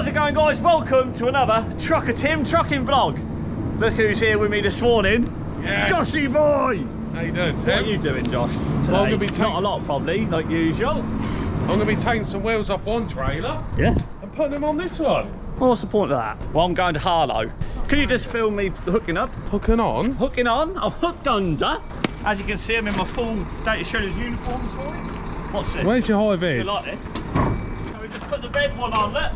How's it going guys? Welcome to another Trucker Tim trucking vlog. Look who's here with me this morning. Yes. Joshy boy! How you doing, Tim? What are you doing Josh? Today? Well, I'm gonna be Not a lot probably, like usual. I'm going to be taking some wheels off one trailer Yeah. and putting them on this one. Well, what's the point of that? Well, I'm going to Harlow. Can you just film me hooking up? Hooking on. Hooking on, I'm hooked under. As you can see, I'm in my full Data Shredders uniform this morning. What's this? Where's your high vis? You like this? So we just put the red one on, look.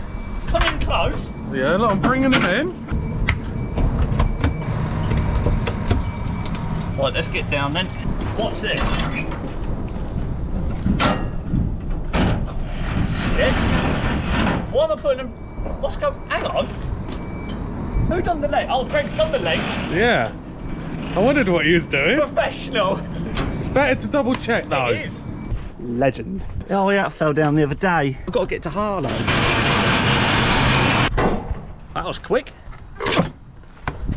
Come in close. Yeah, look, I'm bringing them in. Right, let's get down then. What's this? Yeah. What am I putting them? What's going? Hang on. Who done the leg? Oh, Greg's done the legs. Yeah. I wondered what he was doing. Professional. It's better to double check though. It is. Legend. Oh yeah, it fell down the other day. I've got to get to Harlow. That was quick.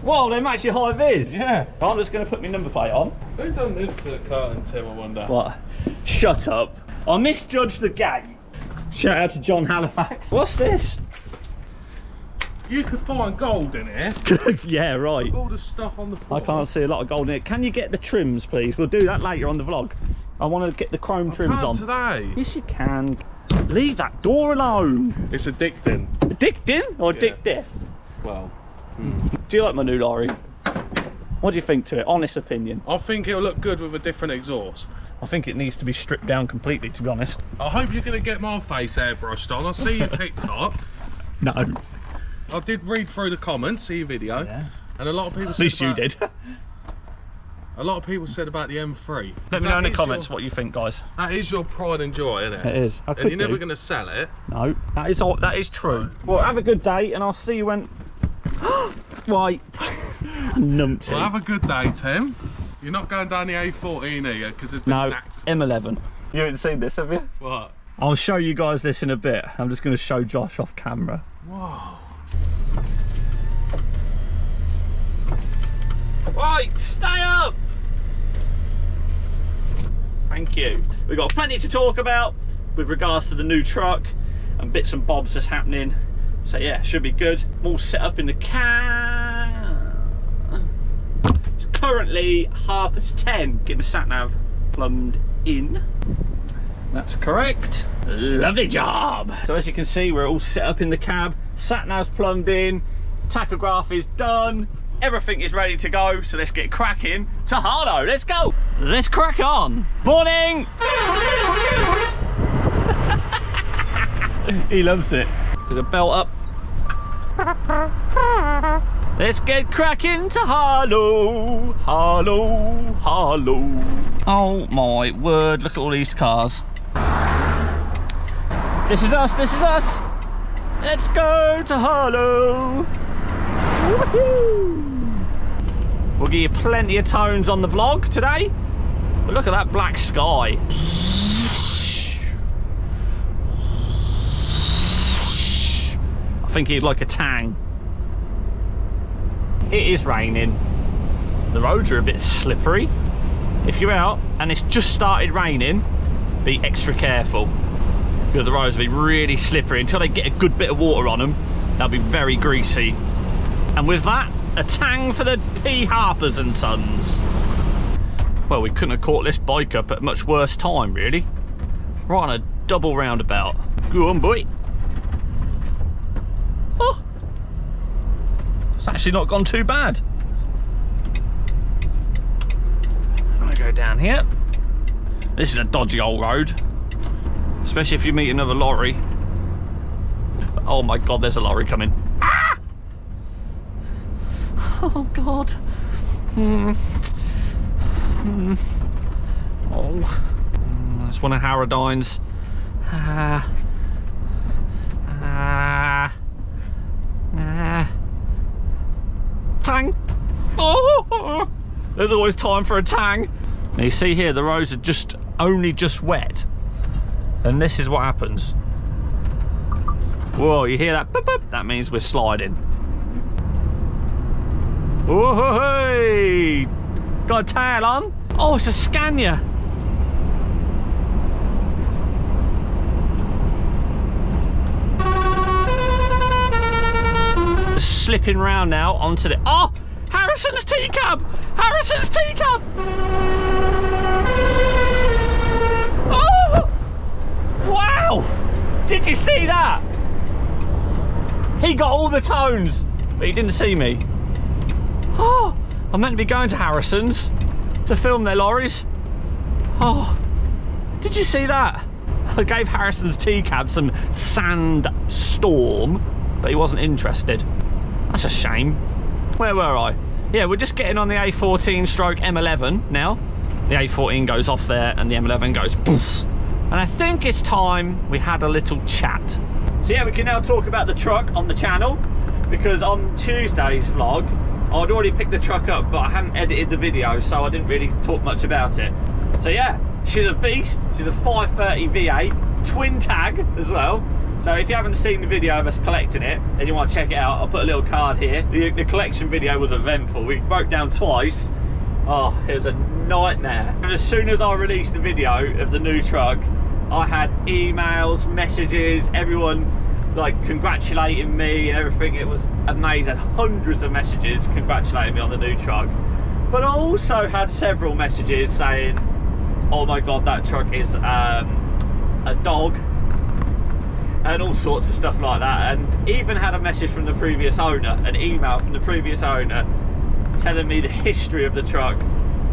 Whoa, they match your high vis. Yeah. I'm just going to put my number plate on. Who done this to the curtain, Tim, I wonder? What? Shut up. I misjudged the gate. Shout out to John Halifax. What's this? You could find gold in here. yeah, right. All the stuff on the floor. I can't see a lot of gold in it. Can you get the trims, please? We'll do that later on the vlog. I want to get the chrome trims on. today. Yes, you can. Leave that door alone. It's addicting. Addicting or Yeah. addictive? Well, Do you like my new lorry? What do you think to it? Honest opinion. I think it'll look good with a different exhaust. I think it needs to be stripped down completely, to be honest. I hope you're going to get my face airbrushed on. I see your TikTok. No. I did read through the comments, see your video, Yeah. and a lot of people. At least said you did. A lot of people said about the M3. Let me know in the comments what you think, guys. That is your pride and joy, isn't it? It is. I And you're never going to sell it. No, that is all. That is true. Well, have a good day, and I'll see you when. Why? Numpty. Well, have a good day, Tim. You're not going down the A14 here because there's been no, an accident. M11. You haven't seen this, have you? What? I'll show you guys this in a bit. I'm just going to show Josh off camera. Whoa. Right, stay up. Thank you. We've got plenty to talk about with regards to the new truck and bits and bobs that's happening. So yeah, should be good. I'm all set up in the car. It's currently half past 10. Get my sat nav plumbed in. That's correct. Lovely job. So as you can see, we're all set up in the cab. Sat nav's plumbed in. Tachograph is done. Everything is ready to go. So let's get cracking to Harlow. Let's go. Let's crack on. Morning. he loves it. To the belt up. Let's get cracking to Harlow. Harlow. Harlow. Oh my word. Look at all these cars. This is us, this is us. Let's go to Harlow. Woohoo. We'll give you plenty of tones on the vlog today. But look at that black sky. I think he'd like a tang. It is raining. The roads are a bit slippery. If you're out and it's just started raining, be extra careful because the roads will be really slippery until they get a good bit of water on them. They'll be very greasy. And with that, a tang for the P. Harpers and Sons. Well, we couldn't have caught this bike up at a much worse time, really. Right on a double roundabout. Go on, boy. Oh, it's actually not gone too bad. I'm gonna go down here. This is a dodgy old road especially if you meet another lorry. Oh my god, there's a lorry coming. Ah! Oh god. Hmm. Oh. That's one of Haradine's. Ah. Ah. Ah. Tang. Oh. There's always time for a tang. Now you see here, the roads are just only just wet. And this is what happens. Whoa, you hear that? Boop, boop. That means we're sliding. Oh, hey! Got a tail on? Oh, it's a Scania. slipping round now onto the. Oh! Harrison's tea cab! Harrison's tea cab! Oh! Wow! Did you see that? He got all the tones, but he didn't see me. Oh! I'm meant to be going to Harrison's to film their lorries. Oh! Did you see that? I gave Harrison's tea cab some sandstorm, but he wasn't interested. That's a shame. Where were I? Yeah, we're just getting on the A14 stroke M11 now. The A14 goes off there and the M11 goes poof. And I think it's time we had a little chat. So yeah, we can now talk about the truck on the channel because on Tuesday's vlog, Oh, I'd already picked the truck up, but I hadn't edited the video, so I didn't really talk much about it. So yeah, she's a beast. She's a 530 V8, twin tag as well. So if you haven't seen the video of us collecting it and you want to check it out, I'll put a little card here. The, the collection video was eventful. We broke down twice. Oh, it was a nightmare. And as soon as I released the video of the new truck, I had emails, messages, everyone like congratulating me and everything. It was amazing. Hundreds of messages congratulating me on the new truck. But I also had several messages saying, oh my God, that truck is um, a dog and all sorts of stuff like that. And even had a message from the previous owner, an email from the previous owner telling me the history of the truck.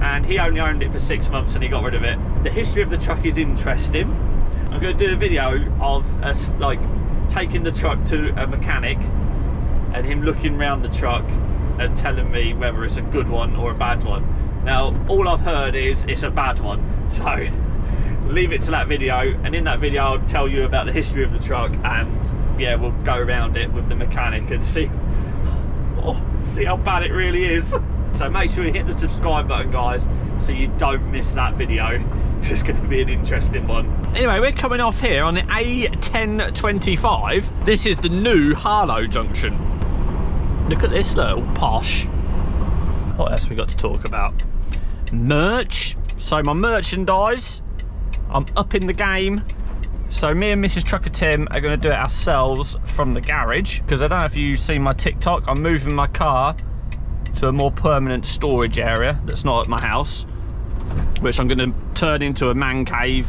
And he only owned it for six months and he got rid of it. The history of the truck is interesting. I'm going to do a video of us like taking the truck to a mechanic and him looking around the truck and telling me whether it's a good one or a bad one. Now, all I've heard is it's a bad one. So leave it to that video and in that video I'll tell you about the history of the truck and yeah we'll go around it with the mechanic and see oh, see how bad it really is so make sure you hit the subscribe button guys so you don't miss that video it's just going to be an interesting one anyway we're coming off here on the A1025 this is the new Harlow junction look at this little posh what else we got to talk about merch so my merchandise I'm up in the game. So me and Mrs. Trucker Tim are going to do it ourselves from the garage because I don't know if you've seen my TikTok. I'm moving my car to a more permanent storage area that's not at my house, which I'm going to turn into a man cave.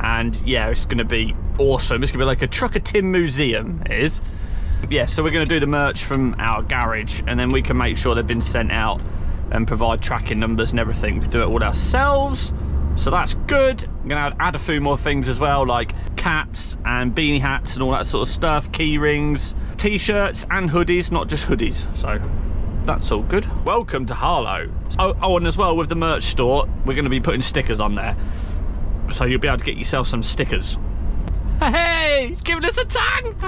And yeah, it's going to be awesome. It's to be like a Trucker Tim museum, is. Yeah, so we're going to do the merch from our garage and then we can make sure they've been sent out and provide tracking numbers and everything. We do it all ourselves. So that's good. I'm gonna add a few more things as well, like caps and beanie hats and all that sort of stuff, key rings, t-shirts and hoodies, not just hoodies. So that's all good. Welcome to Harlow. Oh, oh, and as well with the merch store, we're gonna be putting stickers on there. So you'll be able to get yourself some stickers. Hey, he's giving us a tang!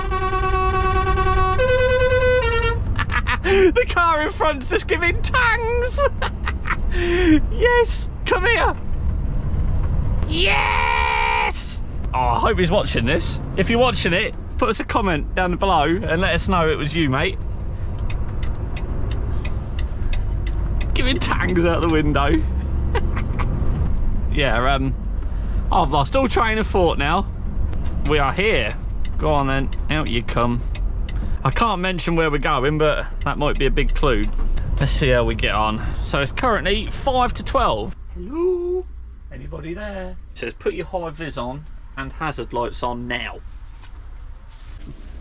the car in front's just giving tangs! yes, come here! Yes! Oh, I hope he's watching this. If you're watching it, put us a comment down below and let us know it was you, mate. Tangs out the window. yeah, um, I've lost all train of thought now. We are here. Go on then, out you come. I can't mention where we're going, but that might be a big clue. Let's see how we get on. So it's currently 5 to 12. Hello? Anybody there? It says put your high vis on and hazard lights on now.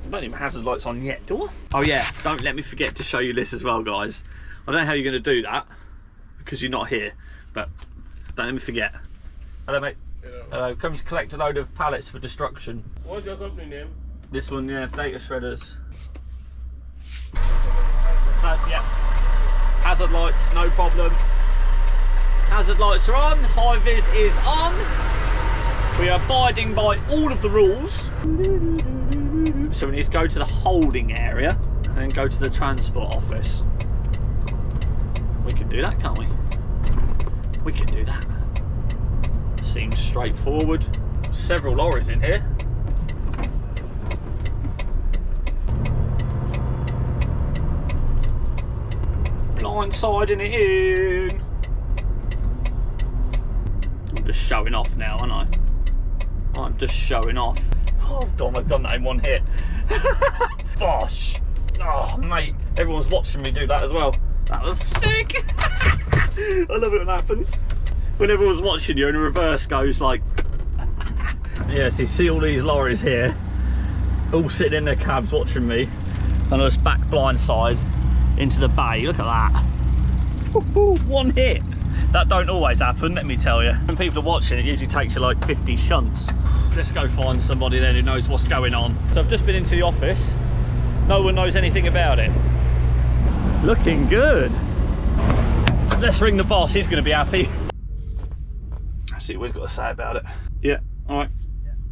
I don't even hazard lights on yet, do I? Oh yeah, don't let me forget to show you this as well, guys. I don't know how you're going to do that because you're not here, but don't let me forget. Hello, mate. Hello. Hello, come to collect a load of pallets for destruction. What's your company name? This one, yeah, data shredders. Uh, yeah. Hazard lights, no problem. Hazard lights are on, high vis is on. We are abiding by all of the rules. So we need to go to the holding area and then go to the transport office. Can do that, can't we? We can do that. Seems straightforward. Several lorries in here. Blindsiding it in. I'm just showing off now, aren't I? I'm just showing off. Oh, Dom, I've done that in one hit. Bosh! Oh, mate, everyone's watching me do that as well. That was sick. I love it when that happens. When everyone's watching you and reverse goes like. yeah, so you see all these lorries here, all sitting in their cabs watching me, and I just back blind side into the bay. Look at that. One hit. That don't always happen, let me tell you. When people are watching, it usually takes you like 50 shunts. Let's go find somebody then who knows what's going on. So I've just been into the office. No one knows anything about it. Looking good. Let's ring the boss, he's gonna be happy. Let's see what he's got to say about it. Yeah, all right.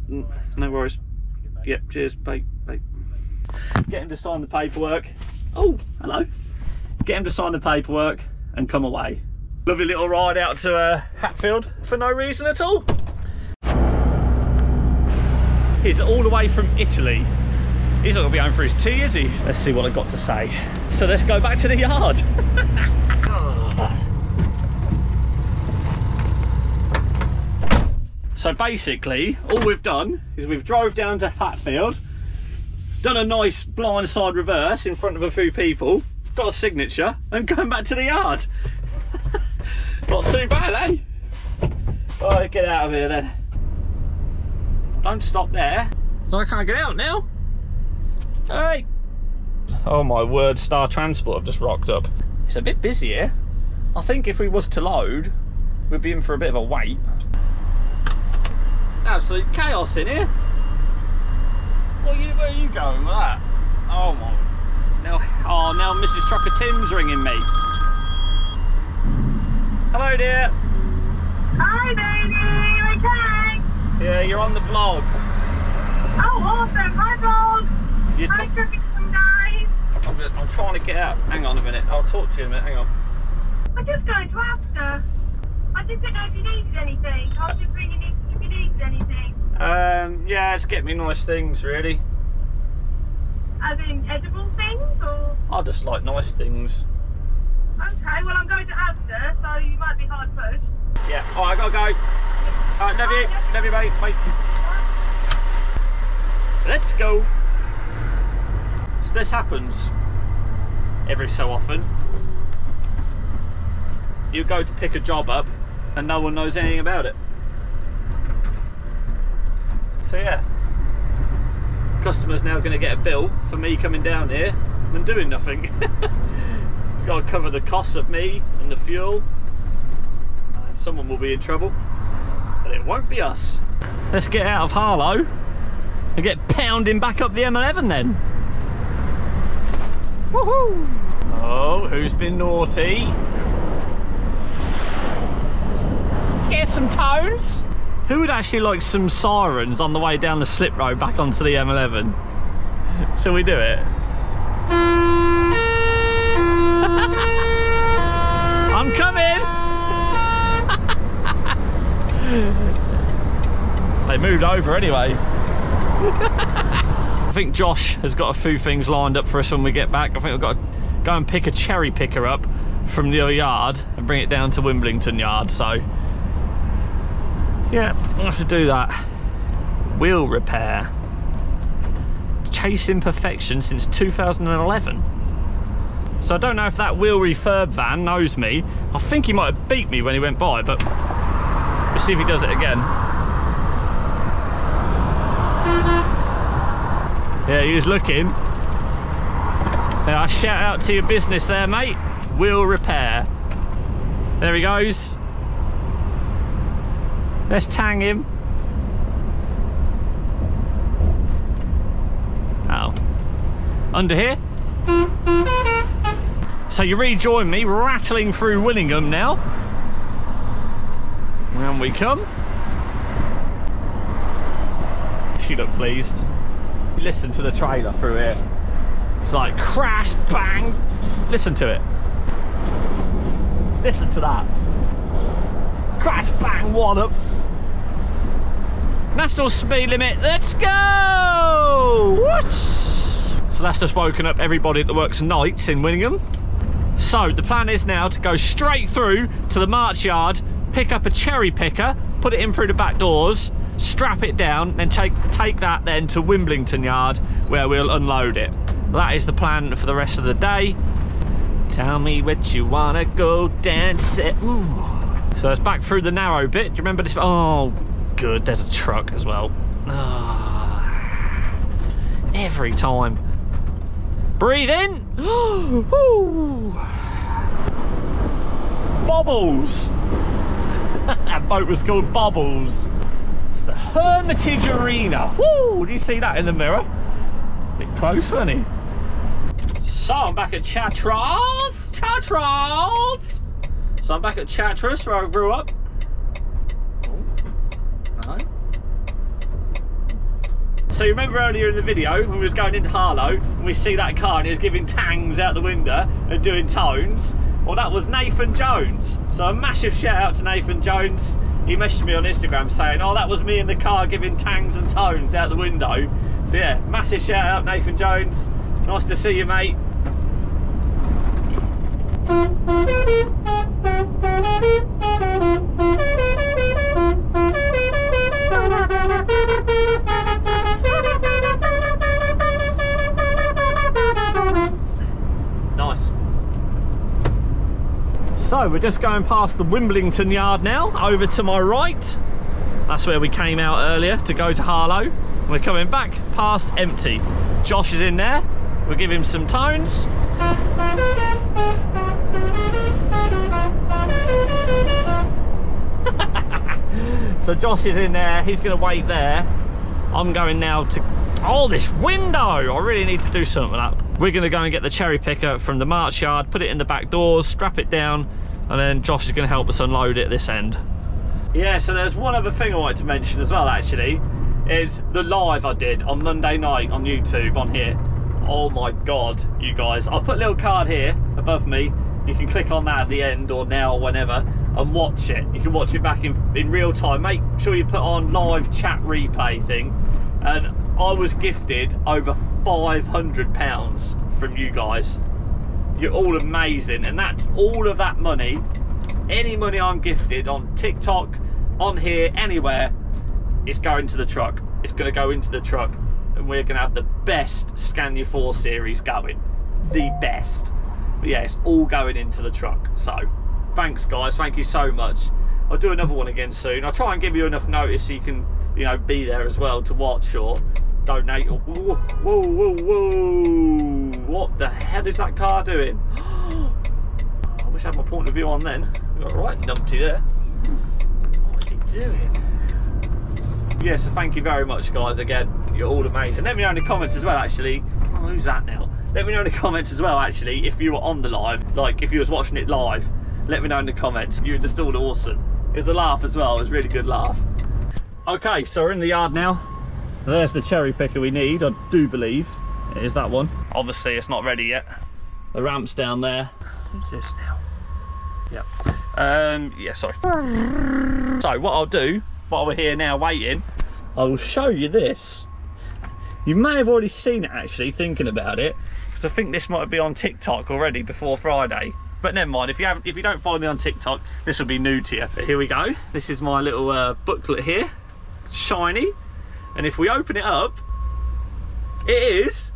N- No worries. Yep, cheers, bye, bye. Get him to sign the paperwork. Oh, hello. Get him to sign the paperwork and come away. Lovely little ride out to uh, Hatfield for no reason at all. He's all the way from Italy. He's not gonna be home for his tea, is he? Let's see what I've got to say. So let's go back to the yard. so basically, all we've done is we've drove down to Hatfield, done a nice blindside reverse in front of a few people, got a signature, and going back to the yard. Not too bad, eh? Alright, get out of here then. Don't stop there. I can't get out now. Hey! Oh my word, Star Transport have just rocked up. It's a bit busy here. I think if we was to load, we'd be in for a bit of a wait. Absolute chaos in here. Where are you, where are you going with that? Oh my. Now, oh, now Mrs. Trucker Tim's ringing me. Hello, dear. Hi, baby. Okay. Yeah, you're on the vlog. Oh, awesome. Hi, vlog. T- Trucking some guys. I'm, I'm trying to get out. Hang on a minute. I'll talk to you in a minute. Hang on. I'm just going to Asda. I just didn't know if you needed anything. I was just ringing in if you needed anything. Um, yeah, it's get me nice things, really. As in edible things, or... I just like nice things. Okay, well, I'm going to Asda, so you might be hard pushed. Yeah. All right, I gotta go. All right, love you, love you, mate. Bye. Let's go. This happens every so often. You go to pick a job up, and no one knows anything about it. So yeah, customer's now going to get a bill for me coming down here and doing nothing. He's got to cover the costs of me and the fuel. Uh, someone will be in trouble, but it won't be us. Let's get out of Harlow and get pounding back up the M11 then. Woohoo! Oh, who's been naughty? Get some tones. Who would actually like some sirens on the way down the slip road back onto the M11? Shall we do it? I'm coming! they moved over anyway. I think Josh has got a few things lined up for us when we get back. I think we've got to go and pick a cherry picker up from the other yard and bring it down to Wimblington Yard. So, yeah, we'll have to do that. Wheel repair. Chasing perfection since 2011. So I don't know if that wheel refurb van knows me. I think he might have beat me when he went by, but we'll see if he does it again. Yeah, he was looking. I shout out to your business there, mate. Wheel repair. There he goes. Let's tang him. Oh. Under here? So you rejoin me, rattling through Willingham now. Round we come. She looked pleased. Listen to the trailer through here. It's like crash, bang. Listen to it. Listen to that. Crash, bang, one up. National speed limit, let's go! Whoosh! So that's just woken up everybody that works nights in Willingham. So the plan is now to go straight through to the March Yard, pick up a cherry picker, put it in through the back doors, strap it down, then take take that then to Wimblington Yard where we'll unload it. that is the plan for the rest of the day. Tell me what you wanna go dance it. So it's back through the narrow bit. Do you remember this? Oh, good. There's a truck as well. Ah, every time. Breathe in. Woo. Bobbles. that boat was called Bobbles. The Hermitage Arena. Woo! Do you see that in the mirror? A bit close, he? So I'm back at Chatteris. Chatteris. So I'm back at Chatteris where I grew up. Oh. So you remember earlier in the video when we was going into Harlow and we see that car and he's giving tangs out the window and doing tones? Well, that was Nathan Jones. So a massive shout out to Nathan Jones. He messaged me on Instagram saying, oh, that was me in the car giving tangs and tones out the window. So yeah, massive shout out Nathan Jones. Nice to see you, mate. So we're just going past the Wimblington yard now, over to my right. That's where we came out earlier to go to Harlow. We're coming back past empty. Josh is in there. We'll give him some tones. so Josh is in there. He's going to wait there. I'm going now to... Oh, this window! I really need to do something up. We're going to go and get the cherry picker from the March yard, put it in the back doors, strap it down, and then Josh is to help us unload it at this end. Yeah, so there's one other thing I wanted to mention as well, actually, is the live I did on Monday night on YouTube on here. Oh my God, you guys. I'll put a little card here above me. You can click on that at the end or now or whenever and watch it. You can watch it back in, in real time. Make sure you put on live chat replay thing. And I was gifted over £500 from you guys. You're all amazing. And that all of that money, any money I'm gifted on TikTok, on here, anywhere, is going to the truck. It's going to go into the truck. And we're going to have the best Scania 4 series going. The best. But yeah, it's all going into the truck. So thanks guys, thank you so much. I'll do another one again soon. I'll try and give you enough notice so you can, you know, be there as well to watch or donate. Whoa, whoa, whoa, whoa. What the hell is that car doing? Oh, I wish I had my point of view on then. Right numpty there. What is he doing? Yeah, so thank you very much, guys, again. You're all amazing. Let me know in the comments as well, actually. Oh, who's that now? Let me know in the comments as well, actually, if you were on the live, like if you was watching it live. Let me know in the comments. You were just all awesome. It was a laugh as well. It was a really good laugh. Okay, so we're in the yard now. There's the cherry picker we need, I do believe. It is that one. Obviously, it's not ready yet. The ramp's down there. Who's this now? Yep. Um, yeah, sorry. So what I'll do, while we're here now waiting, I will show you this. You may have already seen it actually, thinking about it, because I think this might be on TikTok already before Friday. But never mind, if you haven't, if you don't follow me on TikTok, this will be new to you. But here we go. This is my little uh, booklet here. Shiny. And if we open it up, it is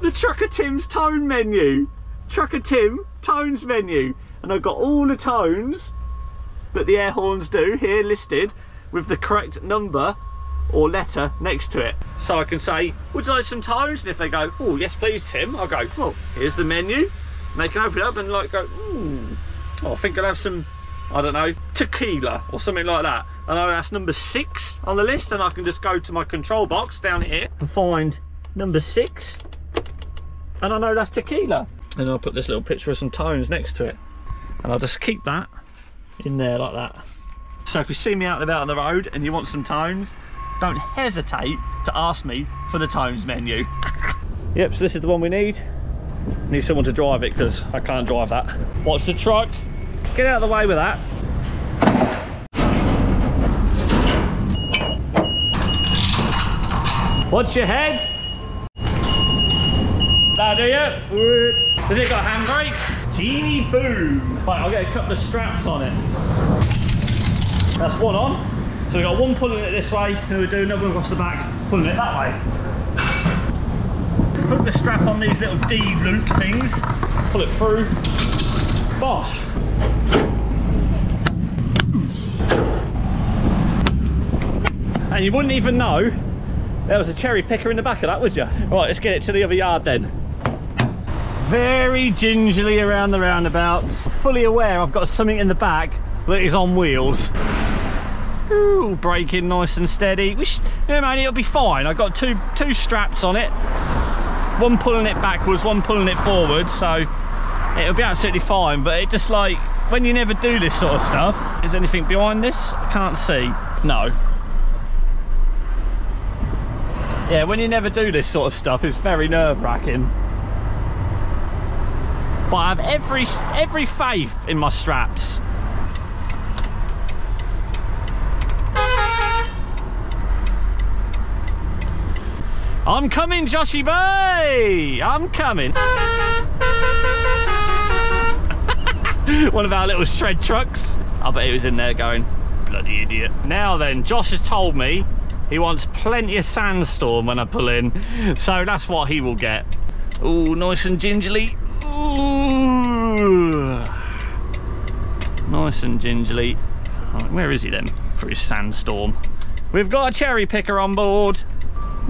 the Trucker Tim's tone menu. Trucker Tim tones menu. And I've got all the tones that the air horns do here listed with the correct number or letter next to it. So I can say, would you like some tones? And if they go, oh, yes, please, Tim, I'll go, well, here's the menu. And they can open it up and like go, ooh, oh, I think I'll have some, I don't know, tequila or something like that. And I know that's number six on the list and I can just go to my control box down here and find number six. And I know that's tequila. And I'll put this little picture of some tones next to it. And I'll just keep that in there like that. So if you see me out and about on the road and you want some tones, don't hesitate to ask me for the tones menu. yep, so this is the one we need. Need someone to drive it because I can't drive that. Watch the truck. Get out of the way with that. Watch your head. That'll do you. Has it got a handbrake? Genie boom. Right, I'll get a couple of straps on it. That's one on. So we've got one pulling it this way, and we'll do another one across the back, pulling it that way. Put the strap on these little D loop things. Pull it through. Bosh. And you wouldn't even know there was a cherry picker in the back of that, would you? Right, let's get it to the other yard then. Very gingerly around the roundabouts. Fully aware I've got something in the back that is on wheels. Ooh, braking nice and steady. Know, man, it'll be fine. I've got two two straps on it. One pulling it backwards, one pulling it forward, so it'll be absolutely fine. But it just like, when you never do this sort of stuff, is anything behind this? I can't see. No. Yeah, when you never do this sort of stuff, it's very nerve-wracking. But I have every every faith in my straps. I'm coming, Joshy Bay! I'm coming. One of our little shred trucks. I bet he was in there going, bloody idiot. Now then, Josh has told me he wants plenty of sandstorm when I pull in. So that's what he will get. Ooh, nice and gingerly. Ooh. Nice and gingerly. Where is he then for his sandstorm? We've got a cherry picker on board.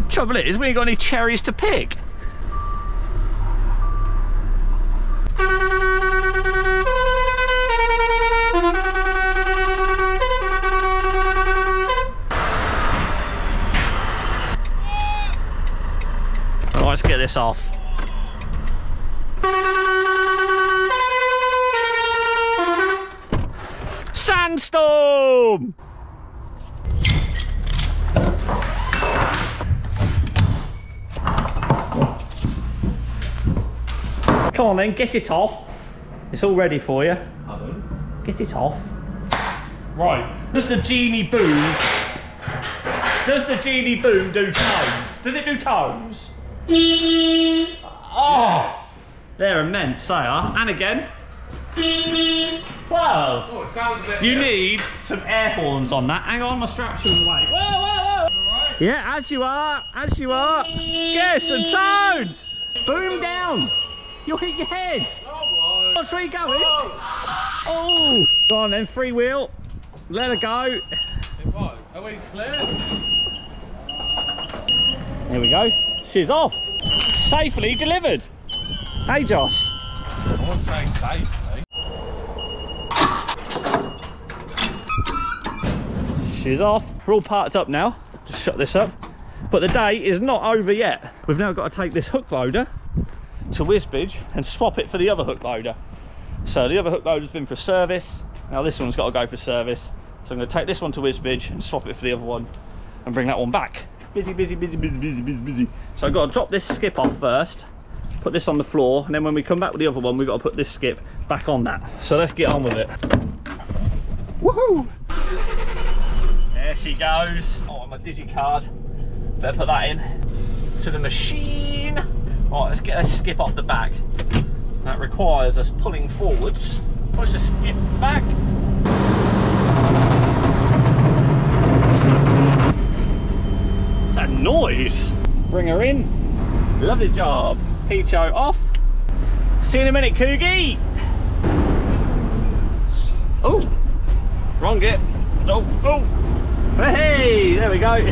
Trouble is, we ain't got any cherries to pick. This off. Sandstorm! Come on then, get it off. It's all ready for you. Pardon? Get it off. Right. Does the genie boom? Does the genie boom do tones? Does it do tones? Oh, they're immense, they are. And again. Whoa. Oh, it sounds a bit. You need some air horns on that. Hang on, my straps are in the way. Whoa, whoa, whoa. Alright. Yeah, as you are, as you are. Get some tones. Boom down. You'll hit your head. Oh, Watch where you going. Oh. Oh. Go on then, free wheel. Let her go. It. Are we clear? There we go. She's off. Safely delivered. Hey, Josh. I won't say safely. She's off. We're all parked up now. Just shut this up. But the day is not over yet. We've now got to take this hook loader to Wisbech and swap it for the other hook loader. So the other hook loader's been for service. Now this one's got to go for service. So I'm going to take this one to Wisbech and swap it for the other one and bring that one back. Busy, busy, busy, busy, busy, busy, busy. So I've got to drop this skip off first, put this on the floor, and then when we come back with the other one, we've got to put this skip back on that. So let's get on with it. Woohoo! There she goes. Oh, my digicard. Better put that in to the machine. All right, let's get a skip off the back. That requires us pulling forwards. Push the skip back. What's that noise? Bring her in. Lovely job. Picho off. See you in a minute, Coogie. Oh, wrong git. Oh, oh. Hey, there we go.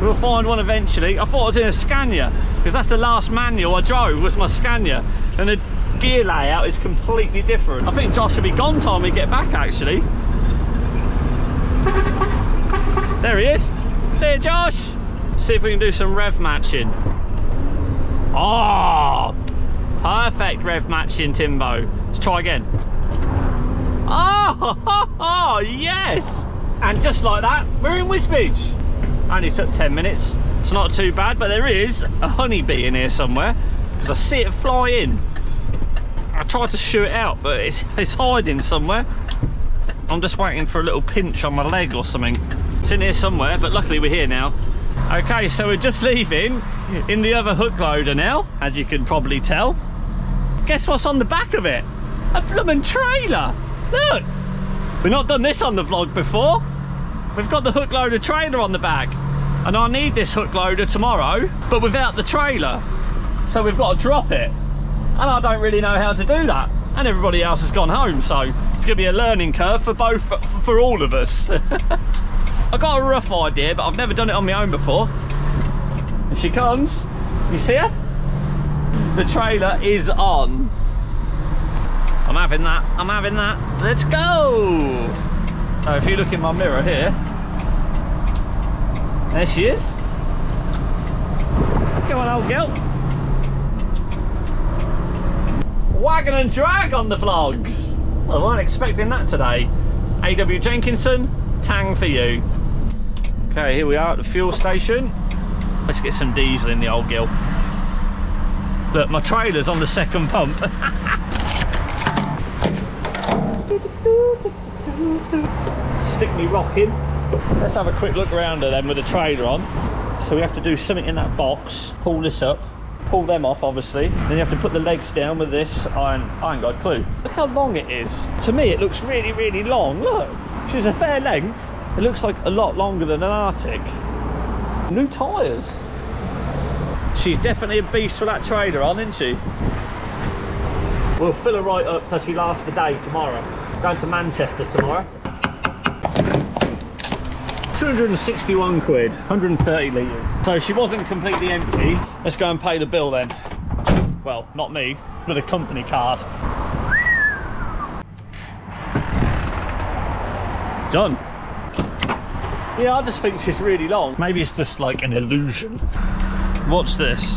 We'll find one eventually. I thought I was in a Scania because that's the last manual I drove was my Scania, and the gear layout is completely different. I think Josh will be gone time we get back actually. There he is. See you, Josh. See if we can do some rev matching. Oh, perfect rev matching, Timbo. Let's try again. Oh, yes! And just like that, we're in Wisbech. Only took 10 minutes. It's not too bad, but there is a honeybee in here somewhere because I see it fly in. I tried to shoot it out, but it's, it's hiding somewhere. I'm just waiting for a little pinch on my leg or something. It's in here somewhere, but luckily we're here now. Okay, so we're just leaving in the other hook loader now, as you can probably tell. Guess what's on the back of it? A bloomin' trailer. Look, we've not done this on the vlog before. We've got the hook loader trailer on the back. And I need this hook loader tomorrow, but without the trailer. So we've got to drop it. And I don't really know how to do that. And everybody else has gone home, so it's going to be a learning curve for both, for, for all of us. I got a rough idea, but I've never done it on my own before. And she comes. You see her? The trailer is on. I'm having that. I'm having that. Let's go. Now, if you look in my mirror here, there she is. Come on, old girl. Wagon and drag on the vlogs. Well, I wasn't expecting that today. A.W. Jenkinson, tang for you. Okay, here we are at the fuel station. Let's get some diesel in the old gill. Look, my trailer's on the second pump. Stick me rocking. Let's have a quick look around her then with the trailer on. So we have to do something in that box, pull this up, pull them off obviously. Then you have to put the legs down with this. I ain't, I ain't got a clue. Look how long it is. To me it looks really, really long. Look, she's a fair length. It looks like a lot longer than an artic. New tyres. She's definitely a beast for that trailer on, isn't she? We'll fill her right up so she lasts the day tomorrow. Going to Manchester tomorrow. 261 quid, 130 litres. So she wasn't completely empty. Let's go and pay the bill then. Well, not me, but a company card. Done. Yeah, I just think she's really long. Maybe it's just like an illusion. Watch this.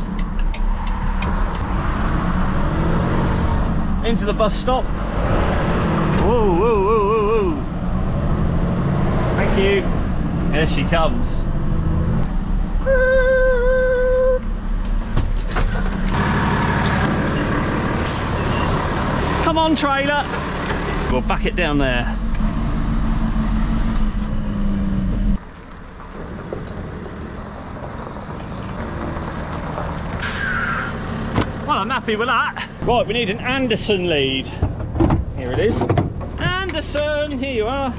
Into the bus stop. Whoa, whoa, whoa, whoa, whoa. Thank you. Here she comes. Come on, trailer. We'll back it down there. Well, I'm happy with that. Right, we need an Anderson lead. Here it is. Anderson, here you are.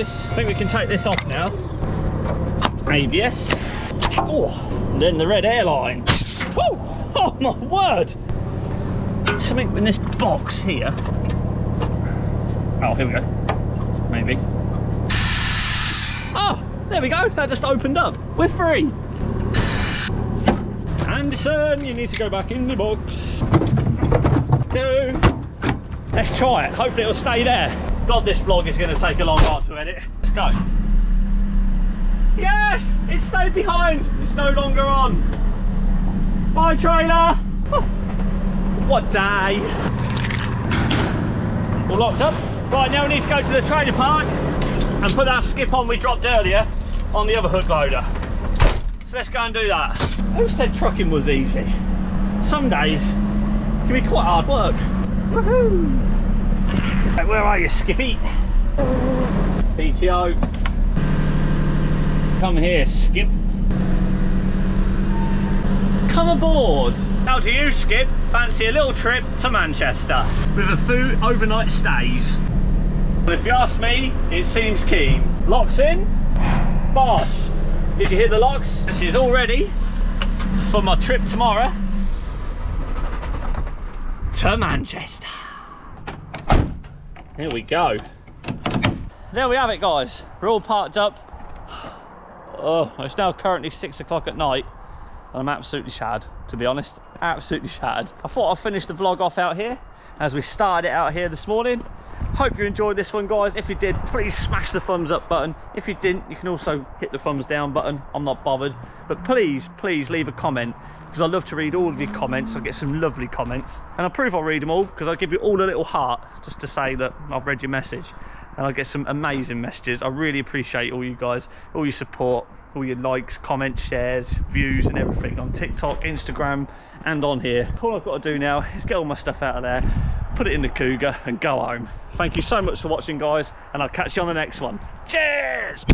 I think we can take this off now. ABS. Oh, and then the red airline. Oh, oh my word. Something in this box here. Oh, here we go. Maybe. Oh, there we go. That just opened up. We're free. Anderson, you need to go back in the box. Two. Let's try it. Hopefully it'll stay there. God, this vlog is going to take a long while to edit. Let's go. Yes! It stayed behind. It's no longer on. Bye, trailer. What day. All locked up. Right, now we need to go to the trailer park and put that skip on we dropped earlier on the other hook loader. So let's go and do that. Who said trucking was easy? Some days can be quite hard work. Where are you, Skippy? PTO. Come here, Skip. Come aboard. How do you, Skip? Fancy a little trip to Manchester with a few overnight stays? If you ask me, it seems keen. Locks in. Boss, did you hear the locks? She's all ready for my trip tomorrow to Manchester. Here we go. There we have it, guys. We're all parked up. Oh, it's now currently six o'clock at night. And I'm absolutely shattered, to be honest. Absolutely shattered. I thought I'd finish the vlog off out here as we started it out here this morning. Hope you enjoyed this one, guys. If you did, please smash the thumbs up button. If you didn't, you can also hit the thumbs down button. I'm not bothered. But please, please leave a comment because I love to read all of your comments. I get some lovely comments. And I prove I'll read them all because I give you all a little heart just to say that I've read your message. And I get some amazing messages. I really appreciate all you guys, all your support, all your likes, comments, shares, views and everything on TikTok, Instagram and on here. All I've got to do now is get all my stuff out of there, put it in the Cougar and go home. Thank you so much for watching guys and I'll catch you on the next one. Cheers!